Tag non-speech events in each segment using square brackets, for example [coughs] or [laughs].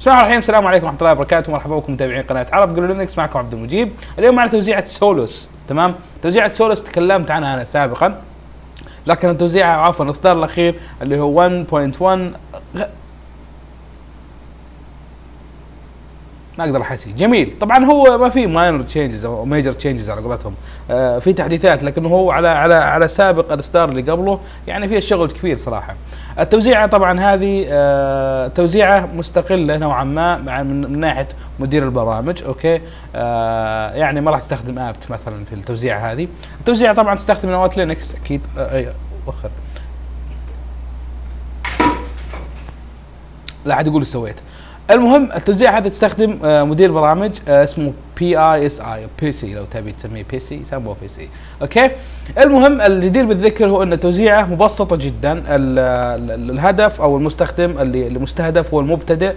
بسم الله الرحمن الرحيم السلام عليكم ورحمة الله وبركاته. مرحبا بكم متابعين قناة عرب GNU Linux معكم عبد المجيب. اليوم معنا توزيعه Solus تمام؟ توزيعه Solus تكلمت عنها أنا سابقا. لكن التوزيعه عفوا الإصدار الأخير اللي هو 1.1 ما أقدر احكي جميل. طبعا هو ما في minor changes أو major changes على قولتهم. آه في تحديثات لكن هو على على على سابق الإصدار اللي قبله يعني فيها شغل كبير صراحة. التوزيعه طبعا هذه آه توزيعة مستقلة نوعا ما من, ناحية مدير البرامج أوكي؟ آه يعني ما راح تستخدم آبت مثلا في التوزيعه هذه. التوزيعه طبعا تستخدم نواه لينكس أكيد. آه وخر. لا عاد يقول سويت. المهم التوزيع هذا تستخدم آه، مدير برامج آه، اسمه بي اي اس اي بي سي لو تبي تسميه بي سي سموه بي سي okay؟ المهم الجدير بالذكر هو إن توزيعه مبسطة جدا. ال ال الهدف أو المستخدم اللي المستهدف هو المبتدئ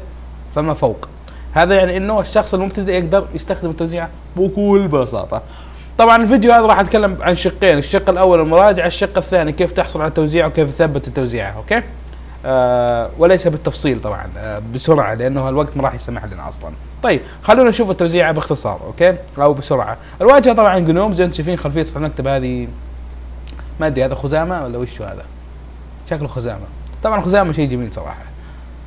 فما فوق. هذا يعني إنه الشخص المبتدئ يقدر يستخدم التوزيع بكل بساطة. طبعا الفيديو هذا راح أتكلم عن شقين الشق الأول المراجعة الشق الثاني كيف تحصل على التوزيع وكيف تثبت التوزيعه okay؟ وليس بالتفصيل طبعا آه بسرعة لأنه الوقت ما راح يسمح لنا أصلا. طيب خلونا نشوف التوزيعه باختصار okay أو بسرعة. الواجهة طبعا GNOME زي ما أنتم شايفين خلفية سطح المكتب هذه ما أدري هذا خزامة ولا وش هذا؟ شكله خزامة. طبعا خزامة شيء جميل صراحة.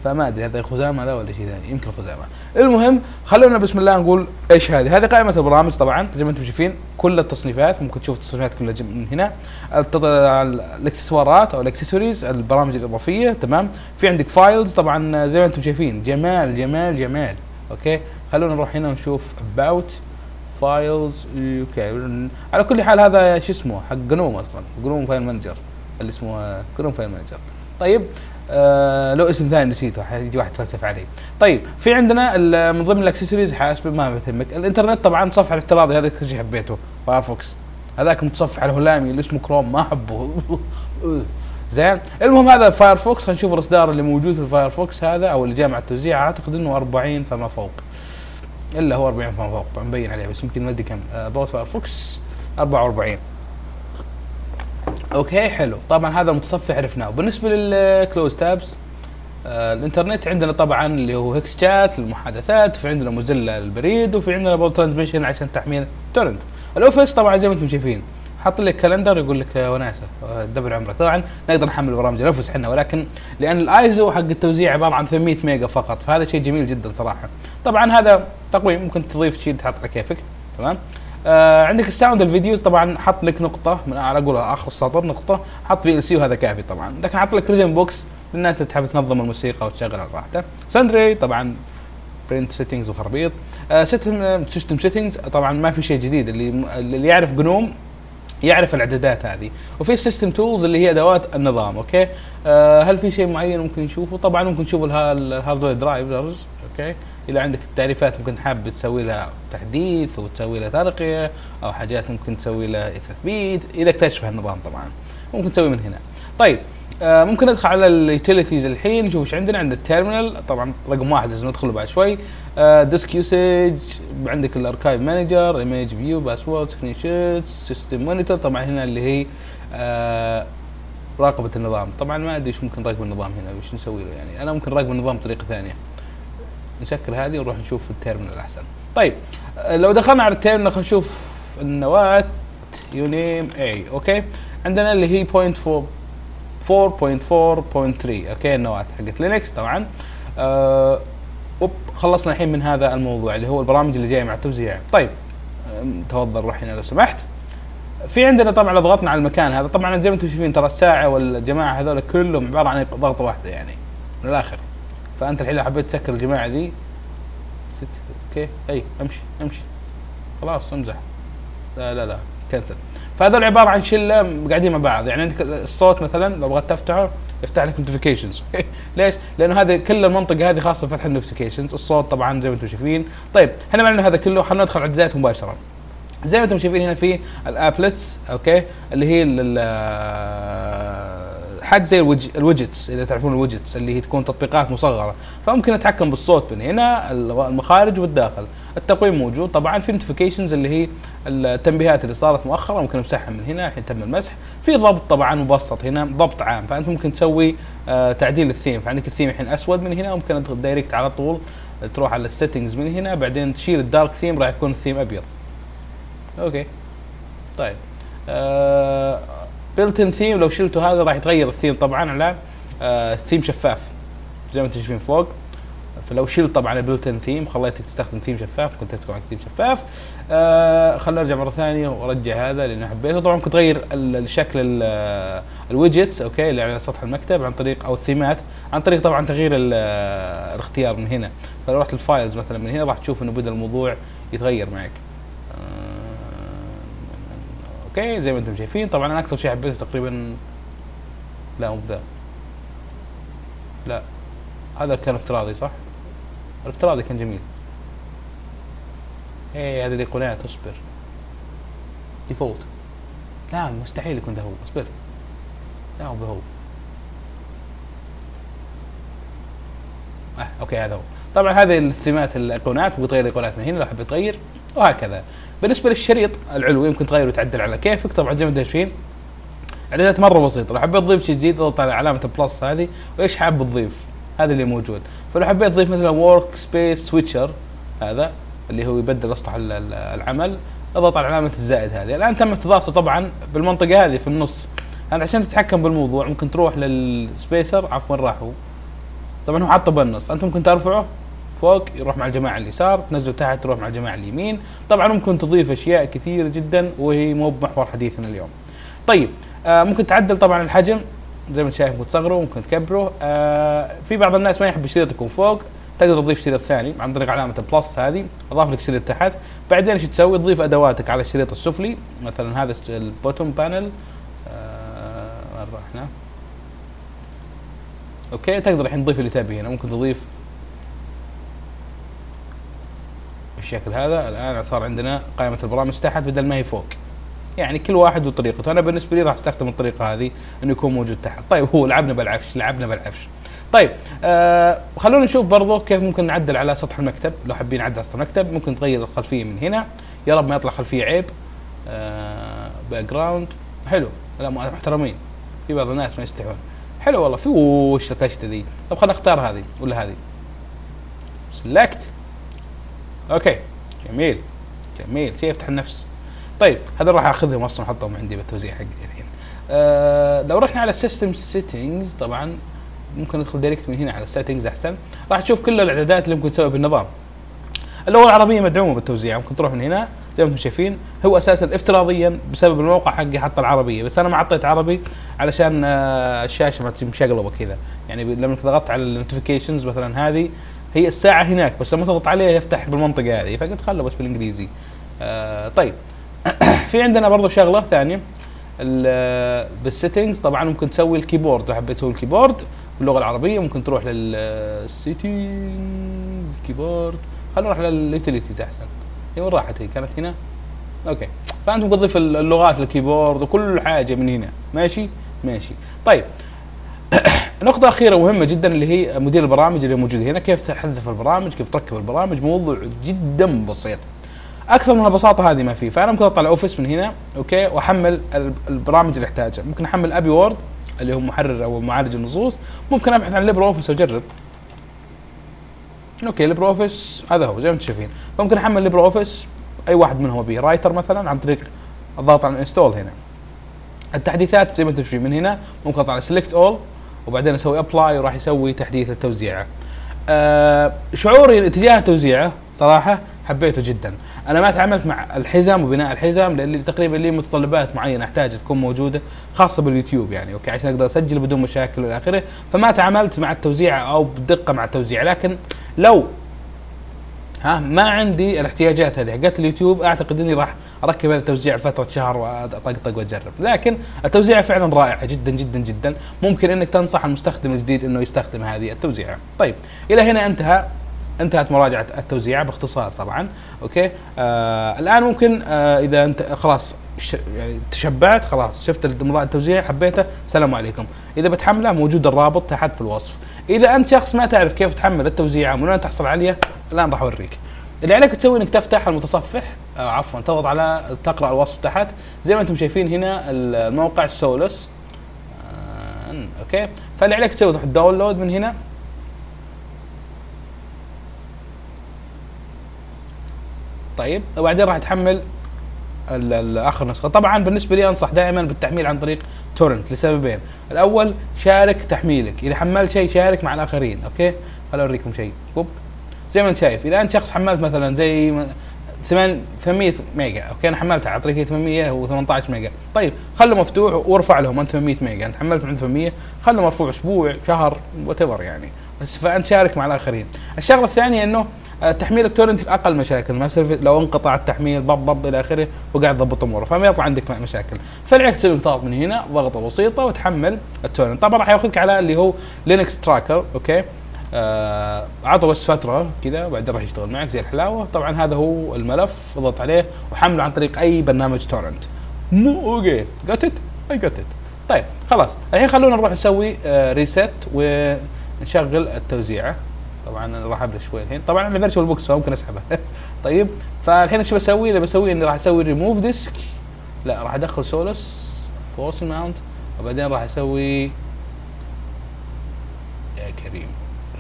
فما أدري هذا خزامة ذا ولا شيء ثاني يمكن خزامة. المهم خلونا بسم الله نقول إيش هذه؟ هذه قائمة البرامج طبعا زي ما أنتم شايفين كل التصنيفات ممكن تشوف التصنيفات كلها من هنا. الإكسسوارات أو الإكسسوارز البرامج الإضافية تمام؟ في عندك files طبعا زي ما أنتم شايفين جمال جمال جمال. okay؟ خلونا نروح هنا ونشوف about files okay على كل حال هذا شو اسمه؟ حق GNOME أصلا GNOME file manager اللي اسمه GNOME file manager طيب آه لو اسم ثاني نسيته حيجي واحد يتفلسف علي. طيب في عندنا من ضمن الاكسسوارز حاسب ما بتهمك، الإنترنت طبعا متصفح الافتراضي هذا أكثر شيء حبيته. Firefox. هذاك المتصفح الهلامي اللي اسمه كروم ما أحبه. [laughs] زين. المهم هذا Firefox خلينا نشوف الإصدار اللي موجود في ال Firefox هذا أو اللي جاء مع التوزيع. أعتقد إنه 40 فما فوق. إلا هو 40 فما فوق. مبين عليه بس يمكن ما أدري كم. ضغط Firefox 44 okay حلو. طبعا هذا المتصفح عرفناه. بالنسبة لل close tabs آه الإنترنت عندنا طبعا اللي هو HexChat للمحادثات وفي عندنا Mozilla للبريد وفي عندنا برضه Transmission عشان تحميل torrent. ال office طبعا زي ما أنتم شايفين. حط لك calendar يقول لك وناسة دبر عمرك. طبعا نقدر نحمل برامج ال office إحنا ولكن لأن الايزو حق التوزيع عبارة عن 800 ميجا فقط فهذا شيء جميل جدا صراحة. طبعا هذا تقويم ممكن تضيف شيء تحط على كيفك تمام؟ آه عندك ال sound ال videos طبعا حط لك نقطة من على اقولها آخر السطر نقطة حط VLC وهذا كافي طبعا. لكن حط لك Rhythmbox للناس اللي تحب تنظم الموسيقى وتشغل على راحته sundry طبعا print settings وخربيط system system settings طبعا ما في شيء جديد. اللي اللي يعرف GNOME يعرف الإعدادات هذه. وفي ال system tools اللي هي أدوات النظام okay؟ آه هل في شيء معين ممكن نشوفه؟ طبعا ممكن نشوف ال hardware drivers okay؟ اذا عندك التعريفات ممكن حاب تسوي لها تحديث وتسوي لها ترقية أو حاجات ممكن تسوي لها تثبيت إذا اكتشف النظام طبعا. ممكن تسوي من هنا. طيب آه ممكن ندخل على ال utilities الحين نشوف إيش عندنا؟ عند ال terminal طبعا رقم واحد لازم ندخله بعد شوي. آه disk usage عندك ال archive manager image view password screenshot system monitor طبعا هنا اللي هي آه مراقبه النظام. طبعا ما أدري إيش ممكن نراقب النظام هنا وش نسوي له يعني؟ أنا ممكن نراقب النظام بطريقة ثانية. نسكر هذه ونروح نشوف ال terminal احسن طيب لو دخلنا على ال terminal خلينا نشوف النواة. uname a okay؟ عندنا اللي هي 0.4 4.4.3 okay؟ النواة حقت Linux طبعا. آه أوب خلصنا الحين من هذا الموضوع اللي هو البرامج اللي جاية مع التوزيع. طيب تفضل روح هنا لو سمحت. في عندنا طبعا لو ضغطنا على المكان هذا. طبعا زي ما أنتم شايفين ترى الساعة والجماعة هذول كلهم عبارة عن ضغطه واحدة يعني من الآخر. فأنت الحين لو حبيت تسكر الجماعة ذي ست okay أي أمشي أمشي. خلاص امزح. لا لا لا cancel فهذول عباره عن شلة قاعدين مع بعض. يعني عندك الصوت مثلا لو بغيت تفتحه يفتح لك notifications [laughs] ليش؟ لأنه هذه كل المنطقة هذه خاصة بفتح ال notifications الصوت طبعا زي ما أنتم شايفين. طيب إحنا معنا هذا كله. خلينا ندخل على الاعدادات مباشره زي ما أنتم شايفين هنا في ال applets okay اللي هي حاجة زي. ال widgets إذا تعرفون ال widgets اللي هي تكون تطبيقات مصغرة. فممكن أتحكم بالصوت من هنا المخارج والداخل. التقويم موجود. طبعا في notifications اللي هي التنبيهات اللي صارت مؤخرا ممكن أمسحها من هنا الحين تم المسح. في ضبط طبعا مبسط هنا ضبط عام. فأنت ممكن تسوي آه تعديل الثيم فعندك الثيم الحين أسود من هنا ممكن ادخل direct على طول تروح على ال settings من هنا بعدين تشيل ال dark theme راح يكون الثيم أبيض. okay. طيب. آه built-in theme لو شلتوا هذا راح يتغير الثيم طبعا على آه ثيم شفاف زي ما أنتم شايفين فوق. فلو شلت طبعا ال built-in theme خليتك تستخدم ثيم شفاف كنت تكتب عن ثيم شفاف. آه خلينا نرجع مرة ثانية وأرجع هذا لأن حبيته. طبعا ممكن تغير الشكل ال widgets okay اللي على سطح المكتب عن طريق أو الثيمات عن طريق طبعا تغيير الاختيار من هنا. فلو رحت ال files مثلا من هنا راح تشوف إنه بدأ الموضوع يتغير معك. okay زي ما أنتم شايفين. طبعا أنا أكثر شيء حبيته تقريبا لا مو بذا لا. هذا كان افتراضي صح؟ الافتراضي كان جميل. إيه هذه الايقونات أصبر. default. لا مستحيل يكون ده هو. أصبر. لا هو هو. آه okay هذا هو. طبعا هذه الثيمات الايقونات بتغير الايقونات من هنا لو حبيت تغير. وهكذا. بالنسبة للشريط العلوي يمكن تغير وتعدل على كيفك. طبعا زي ما أنتم شايفين اعدادات مرة بسيطة. لو حبيت تضيف شيء جديد أضغط على علامة ال plus هذه. وإيش حاب تضيف هذا اللي موجود. فلو حبيت تضيف مثلا workspace switcher هذا اللي هو يبدل اسطح العمل أضغط على علامة الزائد هذه. الآن تمت اضافته طبعا بالمنطقة هذه في النص. الان عشان تتحكم بالموضوع ممكن تروح لل spacer عفوا راح هو طبعا هو حاطه بالنص. انت ممكن ترفعه. فوق يروح مع الجماعة اليسار تنزله تحت تروح مع الجماعة اليمين. طبعا ممكن تضيف أشياء كثيرة جدا وهي مو بمحور حديثنا اليوم. طيب آه ممكن تعدل طبعا الحجم زي ما شايف ممكن تصغره ممكن تكبره. آه في بعض الناس ما يحب الشريط يكون فوق تقدر تضيف شريط ثاني عن طريق علامة ال plus هذه أضاف لك شريط تحت. بعدين إيش تسوي؟ تضيف أدواتك على الشريط السفلي مثلا هذا ال bottom panel. آه رحنا؟ أوكي تقدر الحين تضيف اللي تبي هنا. ممكن تضيف بالشكل هذا الآن صار عندنا قائمة البرامج تحت بدل ما هي فوق. يعني كل واحد وطريقته. أنا بالنسبة لي راح أستخدم الطريقة هذه إنه يكون موجود تحت. طيب هو لعبنا بالعفش لعبنا بالعفش. طيب آه خلونا نشوف برضو كيف ممكن نعدل على سطح المكتب. لو حابين نعدل على سطح المكتب ممكن تغير الخلفية من هنا. يا رب ما يطلع خلفية عيب. آه background حلو. لا محترمين. في بعض الناس ما يستحون. حلو والله. في وش الكشتة ذي طب خلينا نختار هذه ولا هذه. select okay. جميل. جميل. شيء يفتح النفس. طيب هذا راح أخذهم أصلا احطهم عندي بالتوزيع حقتي الحين. أه لو رحنا على ال system settings طبعا ممكن ندخل direct من هنا على ال settings أحسن. راح تشوف كل الإعدادات اللي ممكن تسويها بالنظام. اللغة العربية مدعومة بالتوزيع ممكن تروح من هنا زي ما أنتم شايفين. هو أساسا افتراضيا بسبب الموقع حقي حط العربية. بس أنا ما حطيت عربي علشان آه الشاشة ما مشقلبه كذا يعني لما ضغطت على ال notifications مثلا هذه هي الساعة هناك بس لما تضغط عليها يفتح بالمنطقة هذه. فقلت خله بس بالإنجليزي. آه طيب. [coughs] في عندنا برضو شغلة ثانية. بال settings طبعا ممكن تسوي ال keyboard. لو حبيت تسوي ال keyboard باللغة العربية ممكن تروح لل settings keyboard خلينا نروح لل utilities أحسن. هي وين راحت هي؟ كانت هنا؟ okay. فأنت ممكن تضيف اللغات ال keyboard وكل حاجة من هنا. ماشي؟ ماشي. طيب. [coughs] نقطة أخيرة مهمة جدا اللي هي مدير البرامج اللي موجود هنا. كيف تحذف البرامج؟ كيف تركب البرامج؟ موضوع جدا بسيط. أكثر من البساطة هذه ما في فأنا ممكن أطلع office من هنا okay وأحمل البرامج اللي أحتاجها. ممكن أحمل AbiWord اللي هو محرر أو معالج النصوص. ممكن أبحث عن LibreOffice وأجرب. okay LibreOffice هذا هو زي ما أنتم شايفين. فممكن أحمل LibreOffice أي واحد منهم أبيه. Writer مثلا عن طريق الضغط على ال install هنا. التحديثات زي ما أنتم شايفين من هنا ممكن أطلع select all وبعدين أسوي apply وراح يسوي تحديث التوزيعه أه شعوري تجاه توزيعه صراحة حبيته جدا. أنا ما تعاملت مع الحزم وبناء الحزم لأن تقريبا لي متطلبات معينة أحتاج تكون موجودة خاصة باليوتيوب يعني. أوكي عشان أقدر أسجل بدون مشاكل وإلى آخره. فما تعاملت مع التوزيع أو بدقة مع التوزيع. لكن لو ها ما عندي الاحتياجات هذه. حقت اليوتيوب أعتقد إني راح أركب هذا التوزيع لفترة شهر واطقطق وأجرب. لكن التوزيع فعلا رائعه جدا جدا جدا. ممكن إنك تنصح المستخدم الجديد إنه يستخدم هذه التوزيعة. طيب إلى هنا انتهى انتهت مراجعة التوزيع باختصار طبعا okay؟ آه الآن ممكن آه إذا أنت خلاص يعني تشبعت خلاص شفت التوزيع حبيته السلام عليكم. إذا بتحمله موجود الرابط تحت في الوصف. إذا أنت شخص ما تعرف كيف تحمل التوزيع ومن وين تحصل عليه الآن راح أوريك. اللي عليك تسوي إنك تفتح المتصفح آه عفوا تضغط على تقرأ الوصف تحت. زي ما أنتم شايفين هنا الموقع Solus. آه okay؟ فاللي عليك تسوي تروح download من هنا. طيب وبعدين راح تحمل آخر نسخة. طبعا بالنسبة لي أنصح دائما بالتحميل عن طريق torrent لسببين. الأول شارك تحميلك. إذا حملت شيء شارك مع الآخرين okay؟ خليني أوريكم شيء. بوب زي ما أنت شايف. إذا أنت شخص حملت مثلا زي ما- ثمان- 800 ميجا okay؟ أنا حملتها على طريق 818 ميجا. طيب خله مفتوح وارفع لهم أنت 800 ميجا. أنت حملت من 800 خله مرفوع أسبوع شهر وات يعني. بس فأنت شارك مع الآخرين. الشغلة الثانية إنه تحميل ال torrent أقل مشاكل ما يصير لو انقطع التحميل ضب ضب إلى آخره وقاعد تضبط أموره فما يطلع عندك مشاكل. فالعك تسوي ضغط من هنا ضغطة بسيطة وتحمل ال torrent. طبعا راح يأخذك على اللي هو Linux Tracker okay؟ آه عطوا بس فترة كذا وبعدين راح يشتغل معك زي الحلاوة. طبعا هذا هو الملف اضغط عليه وحمله عن طريق أي برنامج torrent. مو okay. get it I get it طيب خلاص. الحين خلونا نروح نسوي آه reset ونشغل التوزيعه طبعا أنا راح ابدا شوي الحين. طبعا أنا VirtualBox فممكن اسحبه طيب فالحين إيش بسوي؟ اللي بسوي إني راح أسوي ريموف ديسك لا راح أدخل Solus force unmount وبعدين راح أسوي يا كريم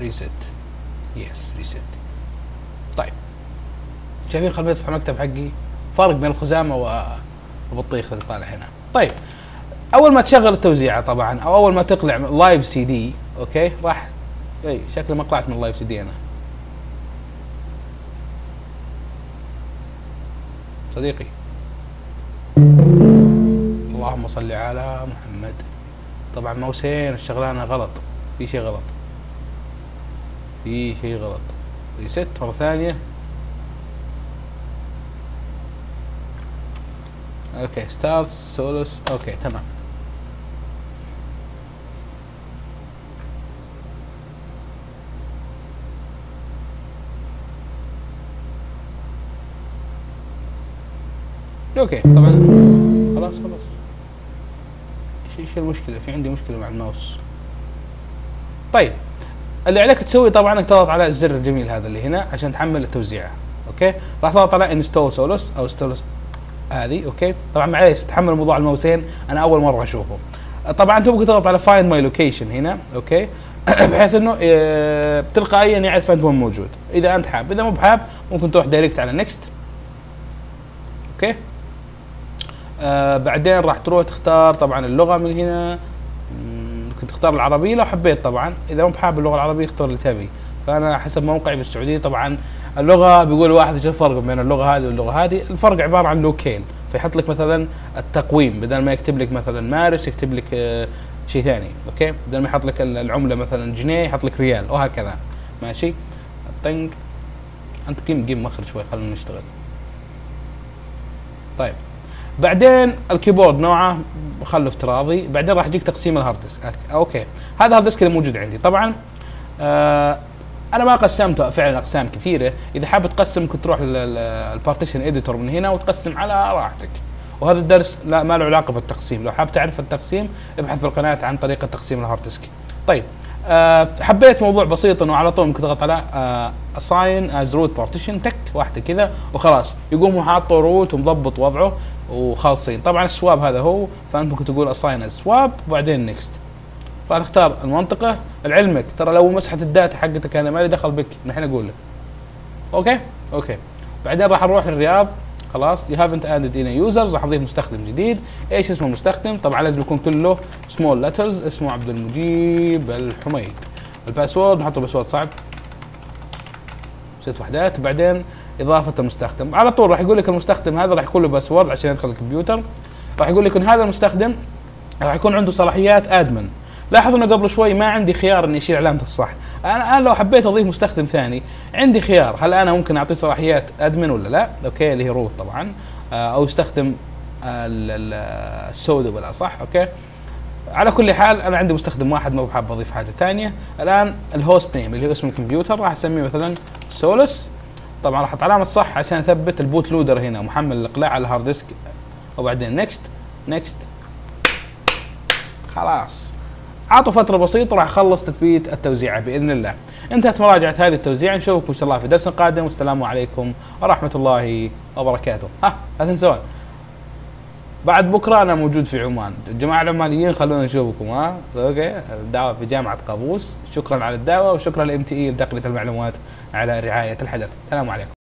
reset yes reset طيب شايفين خليني اصحى المكتب حقي؟ فرق بين الخزامة والبطيخ اللي طالع هنا. طيب أول ما تشغل التوزيعة طبعا أو أول ما تقلع live CD okay راح إي شكلي ما قلعت من ال live CD أنا صديقي. اللهم صل على محمد. طبعا ماوسين الشغلانة غلط. في شيء غلط. في شيء غلط. reset مرة ثانية. okay start Solus okay تمام. okay طبعا. خلاص خلاص. إيش إيش المشكلة؟ في عندي مشكلة مع الماوس. طيب اللي عليك تسوي طبعا إنك تضغط على الزر الجميل هذا اللي هنا عشان تحمل التوزيعه okay؟ راح تضغط على install Solus أو Solus هذه okay؟ طبعا معليش تحمل موضوع الماوسين. أنا أول مرة اشوفه طبعا ممكن تضغط على find my location هنا okay؟ [clears throat] بحيث إنه آه، تلقائيا يعرف أنت وين موجود. إذا أنت حاب. إذا مو بحاب ممكن تروح direct على next okay؟ آه بعدين راح تروح تختار طبعا اللغة من هنا. مم، ممكن تختار العربية لو حبيت طبعا. إذا مو بحاب اللغة العربية اختار اللي تبي. فأنا حسب موقعي بالسعودية طبعا اللغة بيقول واحد إيش الفرق بين اللغة هذه واللغة هذه؟ الفرق عبارة عن locale فيحط لك مثلا التقويم بدل ما يكتب لك مثلا مارس يكتب لك آه شيء ثاني. okay؟ بدل ما يحط لك ال- العملة مثلا جنيه يحط لك ريال وهكذا. ماشي؟ طنق. أنت قيم قيم مخر شوي؟ خلينا نشتغل. طيب. بعدين ال keyboard نوعه خله افتراضي بعدين راح يجيك تقسيم ال hard disk. okay. هذا ال hard disk اللي موجود عندي. طبعا آه أنا ما قسمته فعلا أقسام كثيرة. إذا حاب تقسم ممكن تروح لل partition editor من هنا وتقسم على راحتك. وهذا الدرس لا ما له علاقة بالتقسيم. لو حاب تعرف التقسيم ابحث في القناة عن طريقة تقسيم ال hard disk. طيب آه حبيت موضوع بسيط إنه على طول ممكن تضغط على assign as root partition تك واحدة كذا وخلاص. يقوم حاطه root ومضبط وضعه. وخالصين. طبعا ال swap هذا هو فأنت ممكن تقول as swap وبعدين next. راح نختار المنطقة. لعلمك ترى لو مسحت ال data حقتك أنا مالي دخل بك. الحين أقول لك. okay؟ okay. بعدين راح نروح للرياض. خلاص. you haven't added any users راح أضيف مستخدم جديد. إيش اسم المستخدم؟ طبعا لازم يكون كله small letters اسمه عبد المجيب الحميد. ال password نحطه password صعب. ست وحدات. بعدين إضافة المستخدم. على طول راح يقول لك المستخدم هذا راح يكون له password عشان يدخل الكمبيوتر. راح يقول لك إن هذا المستخدم راح يكون عنده صلاحيات admin لاحظ إنه قبل شوي ما عندي خيار إني أشيل علامه الصح. أنا الآن لو حبيت أضيف مستخدم ثاني عندي خيار. هل أنا ممكن أعطيه صلاحيات admin ولا لا؟ okay اللي هي root طبعا. آه، أو يستخدم ال- ال- ال sudo بالأصح. okay. على كل حال أنا عندي مستخدم واحد ما بحب أضيف حاجة ثانية. الآن ال host name اللي هو اسم الكمبيوتر راح أسميه مثلا Solus. طبعا راح أحط علامه صح عشان أثبت ال boot loader هنا. محمل الإقلاع على ال hard disk. وبعدين next next خلاص. عطوا فترة بسيطة راح أخلص تثبيت التوزيعة بإذن الله. انتهت مراجعة هذه التوزيعة نشوفكم إن شاء الله في درس قادم. والسلام عليكم ورحمة الله وبركاته. ها لا تنسون. بعد بكرة أنا موجود في عمان. الجماعة العمانيين خلونا نشوفكم ها okay الدعوة في جامعة قابوس. شكرا على الدعوة وشكرا ل MTI لتقنية المعلومات على رعاية الحدث. السلام عليكم.